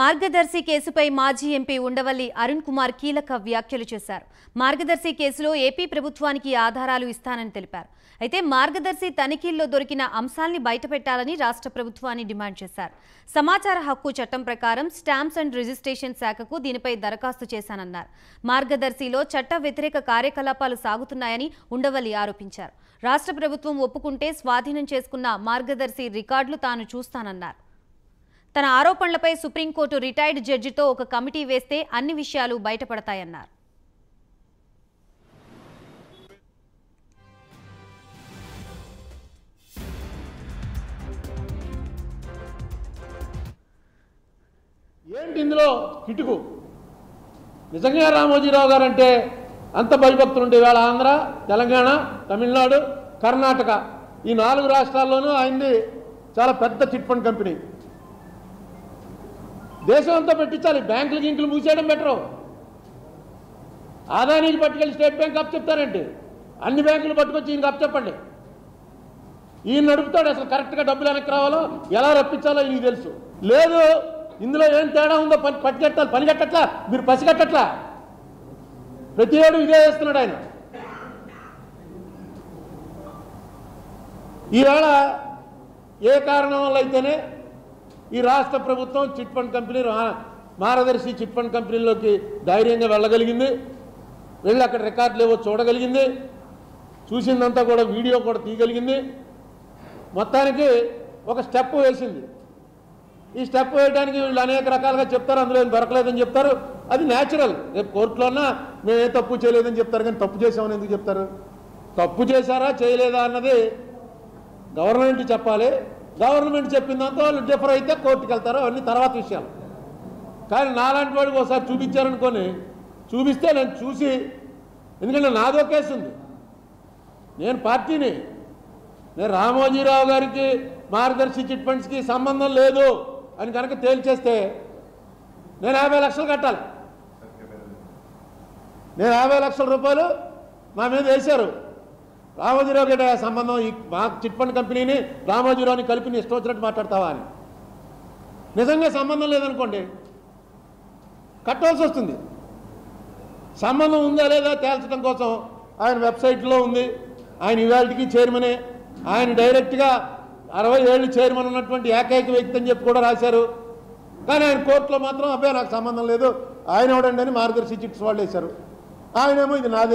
మార్గదర్శి కేసుపై మాజీ ఎంపీ ఉండవల్లి అరుణ్ కుమార్ కీలక వ్యాఖ్యలు చేశారు. మార్గదర్శి కేసులో ఏపీ ప్రభుత్వానికి ఆధారాలు ఇస్తానని తెలిపారు. అయితే మార్గదర్శి తనిఖీల్లో దొరికిన అంశాల్ని బయటపెట్టాలని రాష్ట్ర ప్రభుత్వాన్ని డిమాండ్ చేశారు. సమాచార హక్కు చట్టం ప్రకారం స్టాంప్స్ అండ్ రిజిస్ట్రేషన్ శాఖకు దీనిపై దరఖాస్తు చేశానన్నారు. మార్గదర్శిలో చట్ట వ్యతిరేక కార్యకలాపాలు సాగుతున్నాయని ఉండవల్లి ఆరోపించారు. రాష్ట్ర ప్రభుత్వం ఒప్పుకుంటే స్వాధీనం చేసుకున్న మార్గదర్శి రికార్డులు తాను చూస్తానన్నారు. తన ఆరోపణలపై సుప్రీంకోర్టు రిటైర్డ్ జడ్జితో ఒక కమిటీ వేస్తే అన్ని విషయాలు బయటపడతాయన్నారు. ఏంటి ఇందులో కిటుకు? నిజంగా రామోజీరావు గారు అంటే అంత భయభక్తులు ఉండే ఆంధ్ర తెలంగాణ తమిళనాడు కర్ణాటక ఈ నాలుగు రాష్ట్రాల్లోనూ ఆయనది చాలా పెద్ద చిట్ ఫండ్ కంపెనీ. దేశం అంతా పెట్టించాలి. బ్యాంకులు గింకులు మూసేయడం బెటరు ఆదాయానికి పట్టుకెళ్ళి స్టేట్ బ్యాంక్ అప్ చెప్తారండి. అన్ని బ్యాంకులు పట్టుకొచ్చి ఈయనకి అప్ చెప్పండి. ఈయన నడుపుతాడు అసలు కరెక్ట్గా డబ్బులు వెనక్కి రావాలో ఎలా రప్పించాలో ఈయనకి తెలుసు. లేదు ఇందులో ఏం తేడా ఉందో పని పట్టుకెట్టాలి పని కట్టట్లా? మీరు పసిగట్టట్లా ప్రతి ఏడు ఇదే చేస్తున్నాడు ఆయన. ఈవేళ ఏ కారణం వల్ల అయితేనే ఈ రాష్ట్ర ప్రభుత్వం చిట్ ఫండ్ కంపెనీ మారదర్శి మార్గదర్శి చిట్ ఫండ్ కంపెనీలోకి ధైర్యంగా వెళ్ళగలిగింది. వెళ్ళి అక్కడ రికార్డులు ఏవో చూడగలిగింది. చూసిందంతా కూడా వీడియో కూడా తీయగలిగింది. మొత్తానికి ఒక స్టెప్ వేసింది. ఈ స్టెప్ వేయడానికి వీళ్ళు అనేక రకాలుగా చెప్తారు. అందులో ఏం దొరకలేదని చెప్తారు. అది న్యాచురల్ రేపు కోర్టులోనా మేము ఏ తప్పు చేయలేదని చెప్తారు. కానీ తప్పు చేసామని ఎందుకు చెప్తారు? తప్పు చేశారా? చేయలేదా అన్నది గవర్నమెంట్ చెప్పాలి. గవర్నమెంట్ చెప్పిందంతా వాళ్ళు డిఫర్ అయితే కోర్టుకు వెళ్తారు అవన్నీ తర్వాత విషయాలు. కానీ నాలాంటి వాడికి ఒకసారి చూపించారనుకొని చూపిస్తే నేను చూసి ఎందుకంటే నాదో కేసు ఉంది. నేను పార్టీని నేను రామోజీరావు గారికి మార్గదర్శి చిట్ ఫండ్స్కి సంబంధం లేదు అని కనుక తేల్చేస్తే నేను యాభై లక్షలు కట్టాలి. నేను యాభై లక్షల రూపాయలు నా మీద వేశారు. రామోజీరావు గడ్డ సంబంధం? ఈ మా చిట్ ఫండ్ కంపెనీని రామోజీరావుని కలిపి నీ ఇష్టం వచ్చినట్టు మాట్లాడతావా అని. నిజంగా సంబంధం లేదనుకోండి కట్టవలసి వస్తుంది. సంబంధం ఉందా లేదా తేల్చడం కోసం ఆయన వెబ్సైట్లో ఉంది. ఆయన ఇవాళకి చైర్మనే. ఆయన డైరెక్ట్గా అరవై ఏళ్ళు చైర్మన్ ఉన్నటువంటి ఏకైక వ్యక్తి అని చెప్పి కూడా రాశారు. కానీ ఆయన కోర్టులో మాత్రం అబ్బాయి నాకు సంబంధం లేదు. ఆయన ఎవడండి అని మార్గదర్శి చిట్స్ వాళ్ళు వేశారు. ఆయనేమో ఇది నాదే